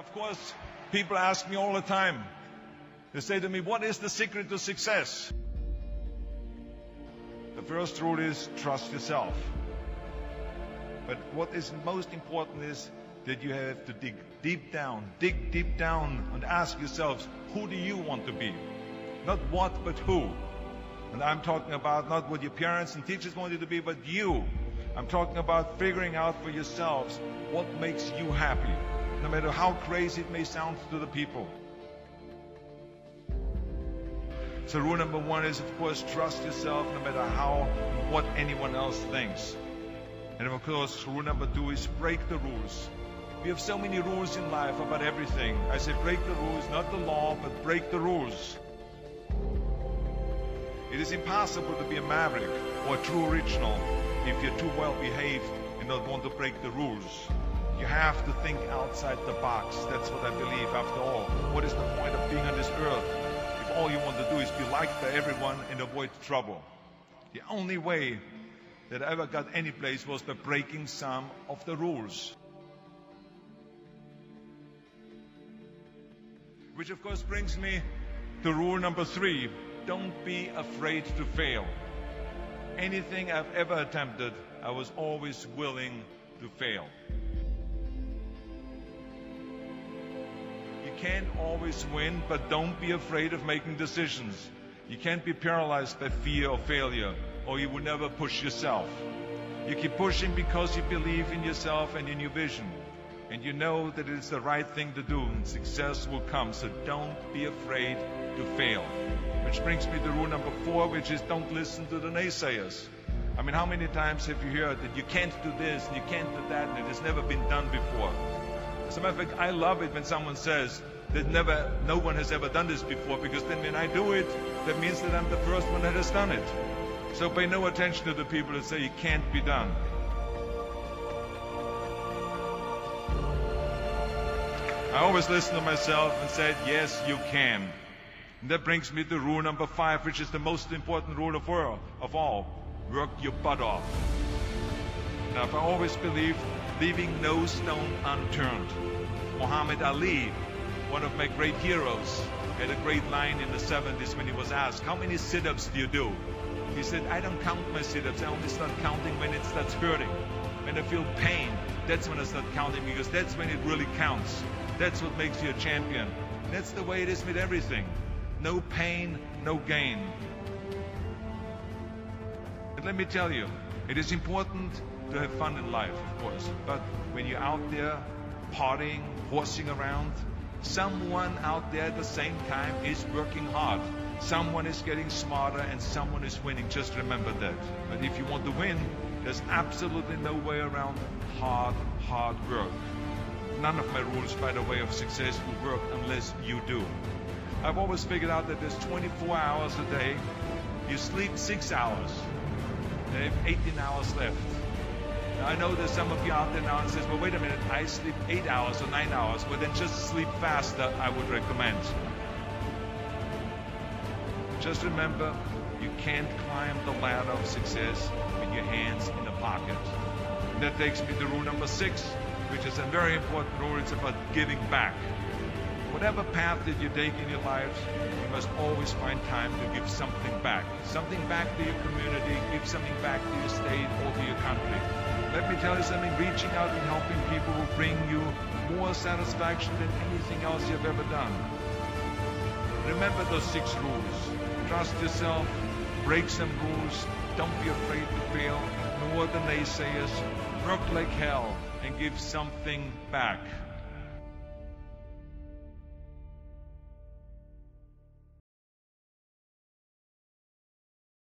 of course, people ask me all the time. They say to me, what is the secret to success? The first rule is trust yourself. But what is most important is that you have to dig deep down, dig deep down and ask yourselves, who do you want to be? Not what, but who. And I'm talking about not what your parents and teachers want you to be, but you. I'm talking about figuring out for yourselves what makes you happy, no matter how crazy it may sound to the people. So rule number one is, of course, trust yourself no matter how, what anyone else thinks. And of course, rule number two is break the rules. We have so many rules in life about everything. I say break the rules, not the law, but break the rules. It is impossible to be a maverick or a true original if you're too well behaved and don't want to break the rules. You have to think outside the box. That's what I believe after all. What is the point of being on this earth if all you want to do is be liked by everyone and avoid trouble? The only way that I ever got any place was by breaking some of the rules. Which of course brings me to rule number three don't be afraid to fail. Anything I've ever attempted, I was always willing to fail. Can't always win, but don't be afraid of making decisions. You can't be paralyzed by fear or failure, or you will never push yourself. You keep pushing because you believe in yourself and in your vision. And you know that it is the right thing to do, and success will come. So don't be afraid to fail. Which brings me to rule number four, which is don't listen to the naysayers. I mean, how many times have you heard that you can't do this and you can't do that and it has never been done before? As a matter of fact, I love it when someone says that never, no one has ever done this before because then when I do it, that means that I'm the first one that has done it. So pay no attention to the people that say it can't be done. I always listen to myself and said, yes, you can. And that brings me to rule number five, which is the most important rule of all. Of all. Work your butt off. Now, I've always believed leaving no stone unturned. Muhammad Ali, one of my great heroes, had a great line in the 70s when he was asked, how many sit-ups do you do? He said, I don't count my sit-ups. I only start counting when it starts hurting. When I feel pain, that's when I start counting because that's when it really counts. That's what makes you a champion. That's the way it is with everything. No pain, no gain. But let me tell you, it is important to have fun in life, of course. But when you're out there partying, horsing around, someone out there at the same time is working hard. Someone is getting smarter and someone is winning. Just remember that. But if you want to win, there's absolutely no way around hard, hard work. None of my rules, by the way, of success will work unless you do. I've always figured out that there's 24 hours a day. You sleep six hours. You have 18 hours left. I know there's some of you out there now and says, well, wait a minute, I sleep eight hours or nine hours. Well, then just sleep faster, I would recommend. Just remember, you can't climb the ladder of success with your hands in the pocket. And that takes me to rule number six, which is a very important rule. It's about giving back. Whatever path that you take in your lives, you must always find time to give something back. Something back to your community, give something back to your state or to your country. Let me tell you something, reaching out and helping people will bring you more satisfaction than anything else you've ever done. Remember those six rules. Trust yourself, break some rules, don't be afraid to fail, ignore the naysayers, work like hell, and give something back.